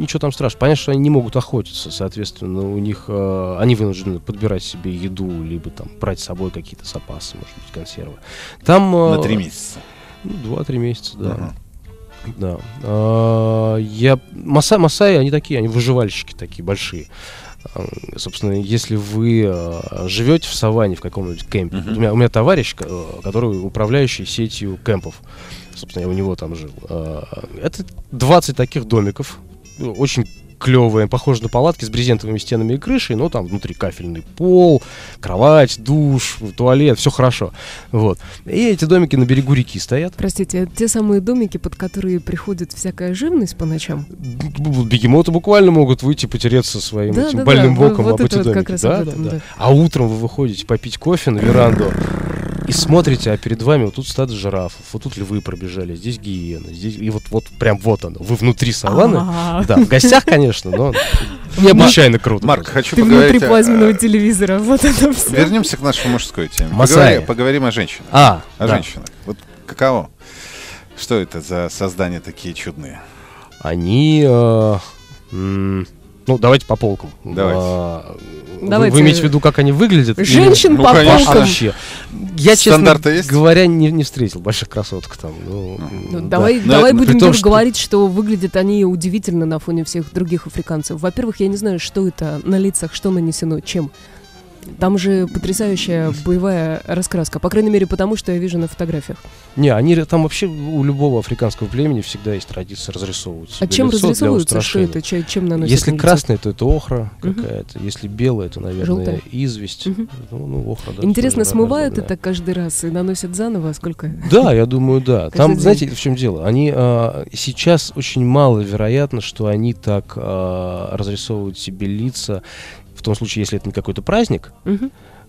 Speaker 2: ничего там страшного. Понятно, что они не могут охотиться, соответственно, у них э, они вынуждены подбирать себе еду, либо там брать с собой какие-то запасы, может быть, консервы. Там э,
Speaker 1: На три месяца.
Speaker 2: ну, Два-три месяца, да.
Speaker 1: Ага.
Speaker 2: Да. А, я... Маса... Масаи, они такие, они выживальщики такие большие. Собственно, если вы а, живете в саванне в каком-нибудь кемпе, вот у, меня, у меня товарищ, э, который управляющий сетью кемпов, собственно, я у него там жил. А, Это 20 таких домиков, ну, очень клевые, похожи на палатки с брезентовыми стенами и крышей, но там внутри кафельный пол, кровать, душ, туалет, все хорошо. Вот. И эти домики на берегу реки стоят.
Speaker 3: Простите, это те самые домики, под которые приходит всякая живность по ночам?
Speaker 2: Бегемоты буквально могут выйти потереться своим
Speaker 3: Да,
Speaker 2: этим
Speaker 3: да,
Speaker 2: больным
Speaker 3: да,
Speaker 2: боком
Speaker 3: вот
Speaker 2: об эти
Speaker 3: вот
Speaker 2: домики. Да, да, да.
Speaker 3: да.
Speaker 2: А утром вы выходите попить кофе на веранду и смотрите, а перед вами вот тут стадо жирафов, вот тут львы пробежали, здесь гиены, здесь и вот вот прям вот оно, вы внутри саванны.
Speaker 3: А,
Speaker 2: Да, в гостях, конечно, но необычайно круто.
Speaker 1: Марк, хочу
Speaker 3: Ты
Speaker 1: поговорить...
Speaker 3: внутри плазменного
Speaker 1: э,
Speaker 3: телевизора, вот это все.
Speaker 1: Вернемся к нашей мужской теме.
Speaker 2: Масаи.
Speaker 1: Поговори- Поговорим о женщинах.
Speaker 2: А,
Speaker 1: О
Speaker 2: да.
Speaker 1: женщинах. Вот каково? Что это за создания такие чудные?
Speaker 2: Они, э, м, ну давайте по полкам.
Speaker 1: Давайте.
Speaker 2: А, вы-
Speaker 3: Давайте.
Speaker 2: Вы имеете в виду, как они выглядят? или-
Speaker 3: Женщин
Speaker 1: Ну,
Speaker 3: по
Speaker 1: конечно.
Speaker 3: полкам.
Speaker 2: Вообще. Я, честно
Speaker 1: Стандарты есть?
Speaker 2: говоря, не, не встретил больших красоток там. Ну,
Speaker 3: Ну,
Speaker 2: да.
Speaker 3: давай
Speaker 1: Но
Speaker 3: давай
Speaker 1: это-
Speaker 3: будем
Speaker 2: том, что-
Speaker 3: говорить, что выглядят они удивительно на фоне всех других африканцев. Во-первых, я не знаю, что это на лицах, что нанесено, чем. Там же потрясающая боевая раскраска. По крайней мере, потому что я вижу на фотографиях.
Speaker 2: Не, они там вообще у любого африканского племени всегда есть традиция разрисовывать.
Speaker 3: А чем разрисовываются? Что это? Че- Чем наносят
Speaker 2: Если
Speaker 3: на
Speaker 2: красное, то это охра
Speaker 3: Мгм.
Speaker 2: какая-то. Если белое, то, наверное,
Speaker 3: Желтое.
Speaker 2: известь.
Speaker 3: Мгм.
Speaker 2: Ну, ну, охра, да.
Speaker 3: Интересно, смывают
Speaker 2: разная,
Speaker 3: это каждый раз и наносят заново? Сколько?
Speaker 2: Да, я думаю, да. Там,
Speaker 3: день.
Speaker 2: знаете, в чем дело? Они а, сейчас очень мало вероятно, что они так а, разрисовывают себе лица том случае, если это не какой-то праздник,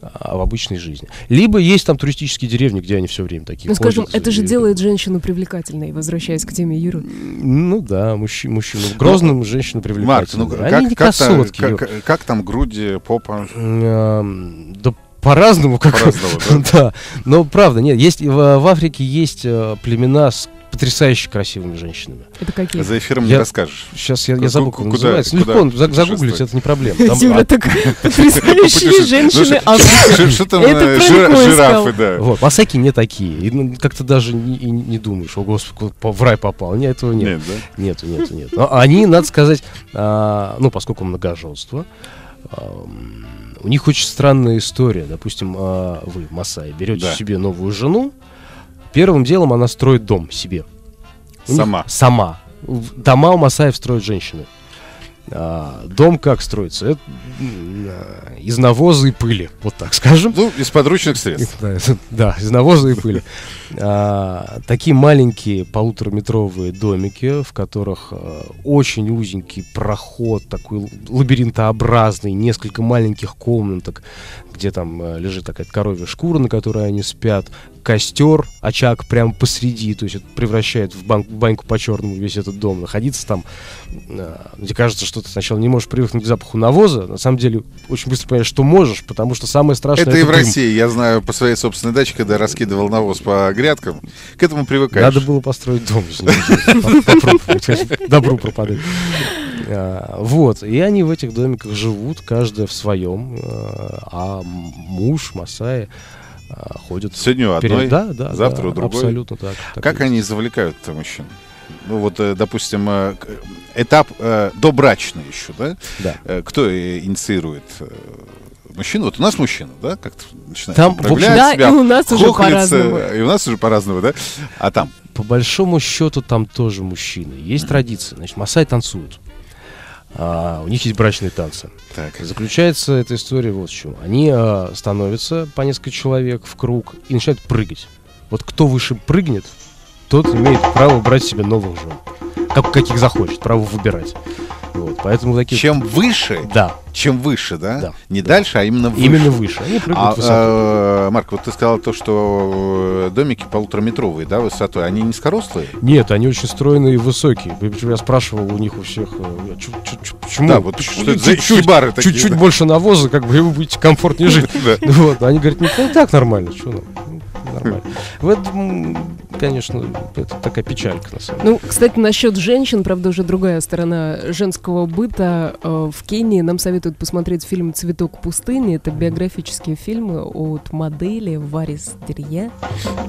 Speaker 2: а в обычной жизни. Либо есть там туристические деревни, где они все время такие
Speaker 3: Ну, скажем, это же делает женщину привлекательной, возвращаясь к теме Юры.
Speaker 2: Ну да, мужчина, мужчину грозным, женщину
Speaker 1: Марк,
Speaker 2: привлекательным.
Speaker 1: ну
Speaker 2: Они
Speaker 1: как,
Speaker 2: не
Speaker 1: как, там,
Speaker 2: красотки.
Speaker 1: как, как там груди, попа?
Speaker 2: Да по-разному, как
Speaker 1: По-разному, да?
Speaker 2: да. Но правда, нет, есть в, в Африке есть э, племена с потрясающе красивыми женщинами.
Speaker 3: Это какие?
Speaker 1: За эфиром не
Speaker 2: Я-
Speaker 1: расскажешь.
Speaker 2: Сейчас я, я забыл, как
Speaker 1: куда-
Speaker 2: называется.
Speaker 1: куда
Speaker 2: Легко,
Speaker 1: путешествовать?
Speaker 2: загуглить, это не проблема. Там,
Speaker 3: Юля
Speaker 2: а,
Speaker 3: такая потрясающие женщины Африки.
Speaker 1: что- там э, жирафы, да.
Speaker 2: вот, масаки не такие. Ну, как-то даже не, и не думаешь, о господи, по- в рай попал. Нет, этого нет.
Speaker 1: Нет, да?
Speaker 2: Нету, нету, нет. Но они, надо сказать, а, ну, поскольку многоженство, у них очень странная история. Допустим, а, вы, Масай, берете себе новую жену, первым делом она строит дом себе. У них-
Speaker 1: Сама.
Speaker 2: Сама. В- Дома у Масаев строят женщины. А, дом как строится? Это, а, из навоза и пыли, вот так скажем.
Speaker 1: Ну, из подручных средств.
Speaker 2: Да, из навоза и пыли. А, Такие маленькие полутораметровые домики, в которых а, очень узенький проход, такой лабиринтообразный, несколько маленьких комнаток, где там а, лежит такая коровья шкура, на которой они спят, костер, очаг прямо посреди, то есть это превращает в бан- баньку по-черному весь этот дом. Находиться там, где кажется, что ты сначала не можешь привыкнуть к запаху навоза, на самом деле очень быстро понимаешь, что можешь, потому что самое страшное
Speaker 1: Это и в
Speaker 2: дым.
Speaker 1: России. Я знаю по своей собственной даче, когда раскидывал навоз по грядкам. К этому привыкаешь.
Speaker 2: Надо было построить дом. Добру пропадать. А, Вот, и они в этих домиках живут, каждая в своем, а м- муж, Масаи, а, ходят
Speaker 1: Сегодня у
Speaker 2: перед-
Speaker 1: одной,
Speaker 2: да, да,
Speaker 1: завтра
Speaker 2: да,
Speaker 1: у другой.
Speaker 2: Абсолютно так. так
Speaker 1: Как они
Speaker 2: есть.
Speaker 1: завлекают-то мужчин? Ну вот, э, допустим, э, этап э, добрачный еще, да?
Speaker 2: Да.
Speaker 1: Э, Кто э, инициирует э, мужчину? Вот у нас мужчина, да? Как-то начинает
Speaker 2: Там, в общем,
Speaker 1: проявлять
Speaker 3: Да,
Speaker 1: себя,
Speaker 3: и у нас уже
Speaker 1: хохлится,
Speaker 3: по-разному.
Speaker 1: И у нас уже по-разному, да? А там
Speaker 2: по большому счету там тоже мужчины. Есть традиция. Значит, масаи танцуют. А, у них есть брачные танцы.
Speaker 1: Так.
Speaker 2: Заключается эта история вот в чем. Они а, становятся по несколько человек в круг и начинают прыгать. Вот кто выше прыгнет, тот имеет право брать себе новых жен. Как, каких захочет, право выбирать. Вот, поэтому такие...
Speaker 1: Чем выше,
Speaker 2: Да,
Speaker 1: чем выше, да?
Speaker 2: Да.
Speaker 1: Не дальше, а именно выше.
Speaker 2: именно выше. Они прыгают
Speaker 1: А, э, Марк, вот ты сказал то, что э, домики полутораметровые, да, высотой, они низкорослые?
Speaker 2: Нет, они очень стройные и высокие. Я спрашивал у них у всех, э, почему?
Speaker 1: Да, вот что это за
Speaker 2: Чуть-чуть-
Speaker 1: хибары такие,
Speaker 2: Чуть-чуть
Speaker 1: да?
Speaker 2: больше навоза, как бы вы будете комфортнее жить.
Speaker 1: Да.
Speaker 2: Вот, они говорят, ну так нормально, что нам, нормально. В этом, конечно, это такая печалька на самом деле.
Speaker 3: Ну, кстати, насчет женщин, правда, уже другая сторона женского быта. Э, В Кении нам советуют посмотреть фильм «Цветок пустыни». Это биографические фильмы от модели Варис Терье.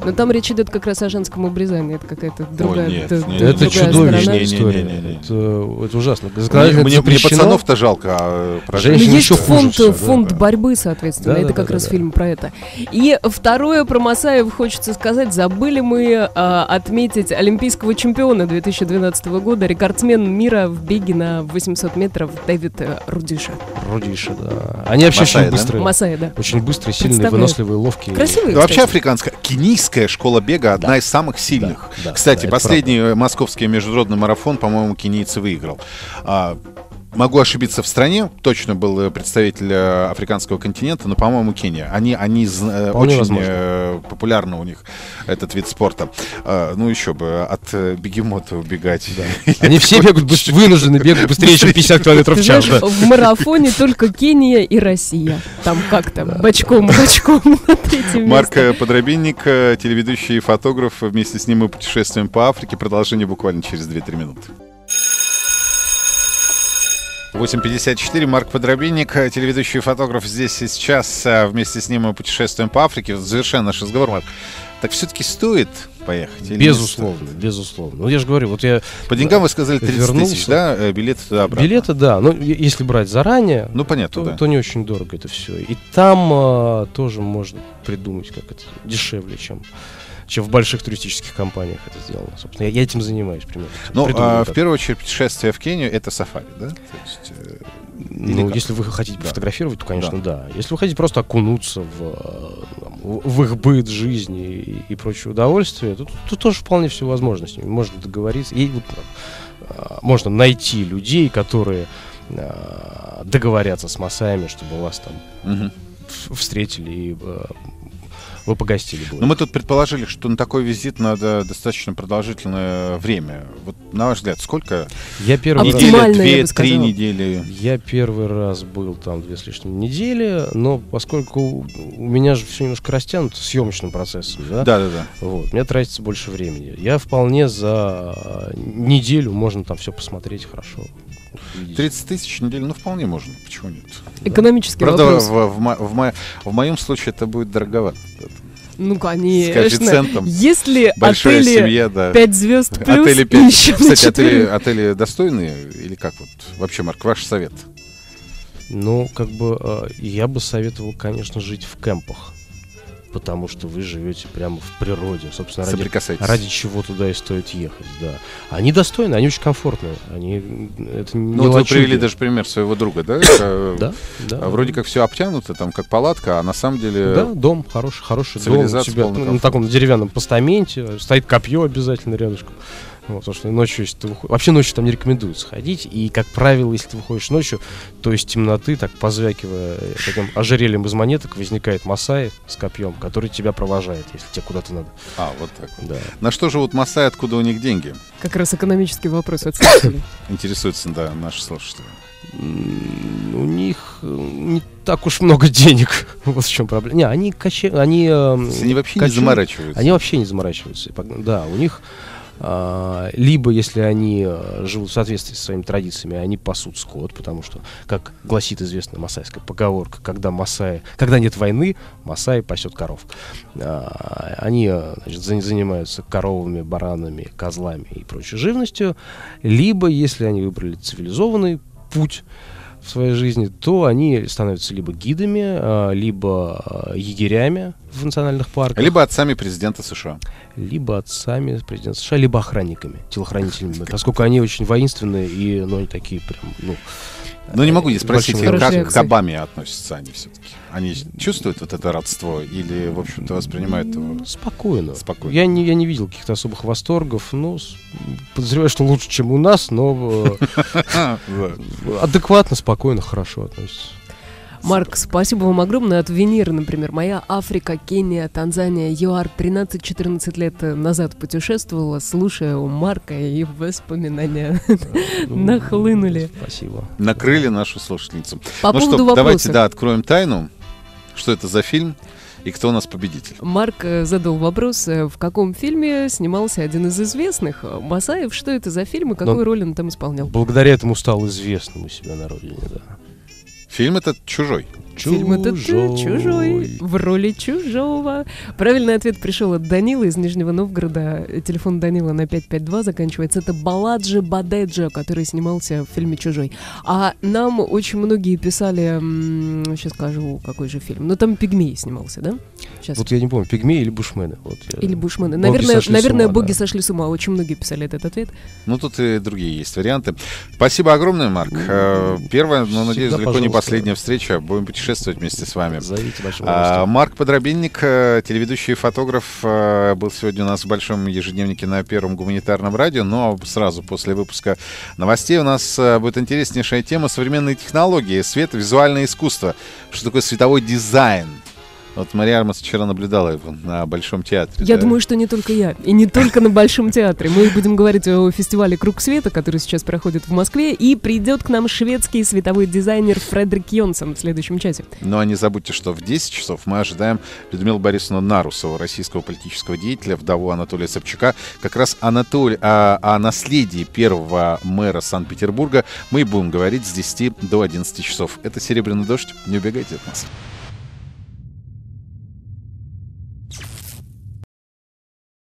Speaker 3: Но там речь идет как раз о женском обрезании. Это какая-то другая,
Speaker 1: нет,
Speaker 3: д-
Speaker 1: нет, нет.
Speaker 2: Это
Speaker 3: другая
Speaker 2: чудовищная
Speaker 3: сторона.
Speaker 1: Не, не,
Speaker 2: история.
Speaker 1: не, не, не.
Speaker 2: Это, это ужасно.
Speaker 1: Мне, мне-
Speaker 2: это
Speaker 1: мне пацанов-то жалко, а про
Speaker 2: Женщин
Speaker 3: Ну,
Speaker 1: женщин
Speaker 3: есть
Speaker 2: еще хуже
Speaker 3: фонд,
Speaker 2: да,
Speaker 3: фонд
Speaker 1: да.
Speaker 3: борьбы, соответственно.
Speaker 2: Да,
Speaker 3: это
Speaker 2: да,
Speaker 3: как
Speaker 2: да,
Speaker 3: раз
Speaker 2: да.
Speaker 3: фильм про это. И второе про Масаев хочется сказать. Забыли мы а, отметить олимпийского чемпиона 2012 года, рекордсмен мира в беге на 800 метров Дэвид э, Рудиша.
Speaker 2: Рудиша, да. Они вообще
Speaker 1: Масаи,
Speaker 2: очень
Speaker 1: да?
Speaker 2: быстрые.
Speaker 3: Масаи, да.
Speaker 2: Очень быстрые, сильные, выносливые, ловкие.
Speaker 3: Красивые,
Speaker 1: Да, вообще африканская, кенийская школа бега одна из самых сильных.
Speaker 2: да,
Speaker 1: Кстати,
Speaker 2: да,
Speaker 1: последний э, московский международный марафон, по-моему, кенийцы выиграл. А, Могу ошибиться в стране, точно был э, представитель э, африканского континента, но, по-моему, Кения. Они, они э,
Speaker 2: Вполне
Speaker 1: очень
Speaker 2: возможно.
Speaker 1: популярны у них этот вид спорта. А, ну еще бы от бегемота убегать.
Speaker 2: Они все бегают, быс- вынуждены бегать быстрее, чем 50 километров в час.
Speaker 3: знаешь,
Speaker 2: да.
Speaker 3: в марафоне только Кения и Россия. Там как-то бочком, бочком на третьем
Speaker 1: Марк
Speaker 3: месте.
Speaker 1: Подробинник, телеведущий и фотограф. Вместе с ним мы путешествуем по Африке. Продолжение буквально через 2-3 минуты. 8.54, Марк Подробинник, телеведущий и фотограф здесь и сейчас. э, Вместе с ним мы путешествуем по Африке. Завершая наш разговор, Марк, так все-таки стоит поехать?
Speaker 2: Безусловно, безусловно. Ну, я же говорю, вот я...
Speaker 1: По деньгам вы сказали 30
Speaker 2: Вернулся.
Speaker 1: тысяч, да? э, Билеты туда-обратно.
Speaker 2: Билеты, да. Ну, е- если брать заранее,
Speaker 1: Ну, понятно,
Speaker 2: то,
Speaker 1: да.
Speaker 2: то не очень дорого это все. И там а, тоже можно придумать, как это дешевле, чем, чем в больших туристических компаниях это сделано. Собственно, я, я этим занимаюсь примерно.
Speaker 1: Ну, а, в первую очередь, путешествие в Кению — это сафари, да? То есть, э,
Speaker 2: Ну,
Speaker 1: как?
Speaker 2: если вы хотите
Speaker 1: Да.
Speaker 2: пофотографировать, то, конечно, да. Если вы хотите просто окунуться в, э, там, в в их быт жизни и, и прочее удовольствие, то, то тоже вполне все возможно с ними. Можно договориться. И вот, э, можно найти людей, которые э, договорятся с Масаями, чтобы вас там в- встретили и вы погостили. бы.
Speaker 1: Но Ну, мы тут предположили, что на такой визит надо достаточно продолжительное время. Вот, на ваш взгляд, сколько?
Speaker 2: Я первый раз...
Speaker 1: Неделя,
Speaker 3: я
Speaker 1: две,
Speaker 3: бы
Speaker 1: три недели.
Speaker 2: Я первый раз был там две с лишним недели, но поскольку у меня же все немножко растянуто съемочным процессом, да,
Speaker 1: Да-да-да.
Speaker 2: Вот, мне тратится больше времени. Я вполне за э, неделю можно там все посмотреть хорошо. Увидеть.
Speaker 1: 30 тысяч в неделю, ну, вполне можно. Почему нет?
Speaker 3: Экономический
Speaker 1: Правда,
Speaker 3: вопрос.
Speaker 1: в, в мо- в мо- в моем случае это будет дороговато.
Speaker 3: Ну,
Speaker 1: С
Speaker 3: конечно.
Speaker 1: коэффициентом.
Speaker 3: Если
Speaker 1: Большая
Speaker 3: отели
Speaker 1: семья, да.
Speaker 3: 5 звезд плюс
Speaker 1: Отели
Speaker 3: и
Speaker 1: пять.
Speaker 3: еще на
Speaker 1: Кстати, отели, отели достойные или как вот? Вообще, Марк, ваш совет?
Speaker 2: Ну, как бы э, я бы советовал, конечно, жить в кемпах. Потому что вы живете прямо в природе. Собственно, ради, ради чего туда и стоит ехать, да. Они достойны, они очень комфортные. Они это не
Speaker 1: Ну, вот вы привели даже пример своего друга, да? Это,
Speaker 2: Да, да.
Speaker 1: а Вроде как все обтянуто, там как палатка, а на самом деле...
Speaker 2: Да, дом хороший, хороший дом. У тебя ну, на таком деревянном постаменте стоит копье обязательно рядышком. Вот, потому что ночью, если ты выходишь... Вообще ночью там не рекомендуется ходить. И, как правило, если ты выходишь ночью, то из темноты, так позвякивая э, таким ожерельем из монеток, возникает Масай с копьем, который тебя провожает, если тебе куда-то надо.
Speaker 1: А, вот так вот.
Speaker 2: Да.
Speaker 1: На что живут Масаи, откуда у них деньги?
Speaker 3: Как раз экономический вопрос от слушателей.
Speaker 1: Интересуются, да, наши слушатели.
Speaker 2: У них э, не так уж много денег. вот в чем проблема. Не, они каче... Они,
Speaker 1: есть Они вообще не
Speaker 2: кочуют.
Speaker 1: заморачиваются.
Speaker 2: Они вообще не заморачиваются. Да, у них либо, если они а, живут в соответствии со своими традициями, они пасут скот, потому что, как гласит известная масайская поговорка, когда масаи, когда нет войны, масаи пасет коров. А, Они а, значит, за- занимаются коровами, баранами, козлами и прочей живностью. Либо, если они выбрали цивилизованный путь, в своей жизни, то они становятся либо гидами, а, либо а, егерями, в национальных парках.
Speaker 1: Либо отцами президента США.
Speaker 2: Либо отцами президента США, либо охранниками, телохранителями. Поскольку они очень воинственные и, ну, они такие прям, ну...
Speaker 1: Но не могу не спросить, как
Speaker 3: оружием.
Speaker 1: к Обаме относятся они все-таки? Они чувствуют вот это родство или, в общем-то, воспринимают его?
Speaker 2: Ну, Спокойно.
Speaker 1: Спокойно.
Speaker 2: Я не, я не видел каких-то особых восторгов. Ну, с- подозреваю, что лучше, чем у нас, но э, адекватно, спокойно, хорошо относятся.
Speaker 3: Марк, спасибо вам огромное. От Венеры, например, моя Африка, Кения, Танзания, ЮАР 13-14 лет назад путешествовала, слушая у Марка и воспоминания
Speaker 2: Ну,
Speaker 3: нахлынули.
Speaker 2: Спасибо.
Speaker 1: Накрыли нашу слушательницу.
Speaker 3: По
Speaker 1: ну
Speaker 3: поводу
Speaker 1: что,
Speaker 3: вопроса.
Speaker 1: давайте, да, откроем тайну. Что это за фильм и кто у нас победитель?
Speaker 3: Марк э, задал вопрос, э, в каком фильме снимался один из известных Масаев, что это за фильм и какую
Speaker 2: Ну,
Speaker 3: роль он там исполнял.
Speaker 2: Благодаря этому стал известным у себя на родине, да.
Speaker 1: Фильм этот «Чужой».
Speaker 3: Фильм этот э, чужой, в роли чужого. Правильный ответ пришел от Данила из Нижнего Новгорода. Телефон Данила на 552 заканчивается. Это Баладжи Бадеджа, который снимался в фильме «Чужой». А нам очень многие писали, сейчас скажу, какой же фильм. Ну, там Пигмей снимался, да? Сейчас.
Speaker 2: Вот я не помню, пигмеи или бушмены. Вот я-
Speaker 3: Или Бушмены.
Speaker 2: Боги
Speaker 3: Наверное,
Speaker 2: сошли с
Speaker 3: наверное
Speaker 2: ума,
Speaker 3: боги
Speaker 2: да.
Speaker 3: сошли с ума. Очень многие писали этот ответ.
Speaker 1: Ну, тут и другие есть варианты. Спасибо огромное, Марк. Э, Первая, но, надеюсь,
Speaker 2: всегда
Speaker 1: далеко не последняя встреча. Будем путешествовать вместе с вами.
Speaker 2: Зовите большим
Speaker 1: А. Марк Подробинник, э, телеведущий и фотограф, э, был сегодня у нас в большом ежедневнике на Первом гуманитарном радио, но сразу после выпуска новостей у нас э, будет интереснейшая тема современные технологии, свет, визуальное искусство. Что такое световой дизайн? Вот Мария Армас вчера наблюдала его на Большом театре.
Speaker 3: Я
Speaker 1: да?
Speaker 3: думаю, что не только я. И не только на Большом театре. Мы будем говорить о фестивале «Круг света», который сейчас проходит в Москве. И придет к нам шведский световой дизайнер Фредерик Йонсон в следующем часе.
Speaker 1: Но не забудьте, что в 10 часов мы ожидаем Людмилу Борисовну Нарусову, российского политического деятеля, вдову Анатолия Собчака. Как раз Анатолий, о, о наследии первого мэра Санкт-Петербурга мы будем говорить с 10 до 11 часов. Это «Серебряный дождь». Не убегайте от нас.